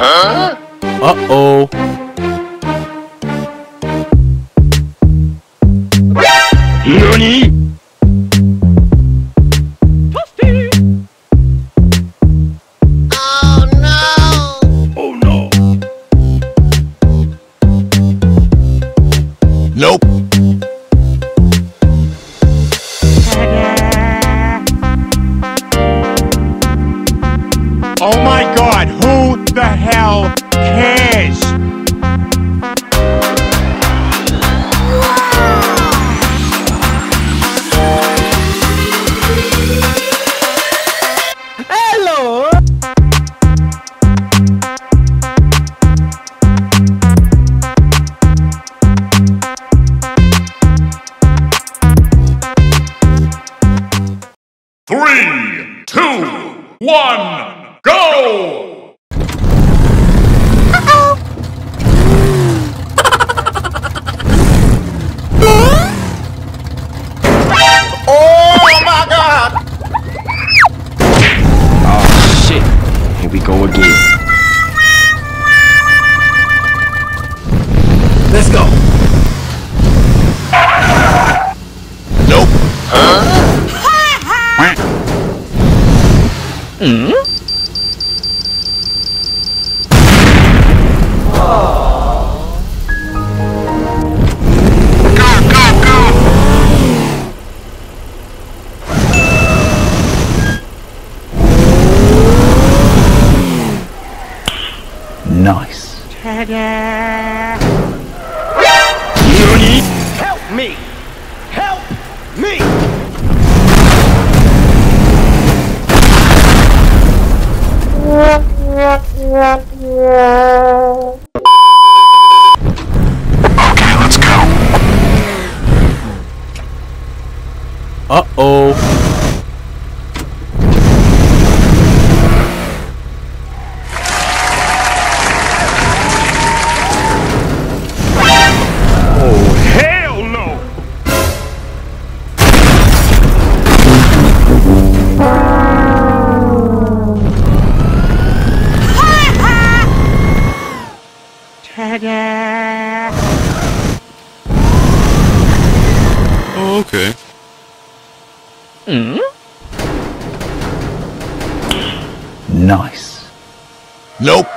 Uh-oh. Go again. Help me! Nope.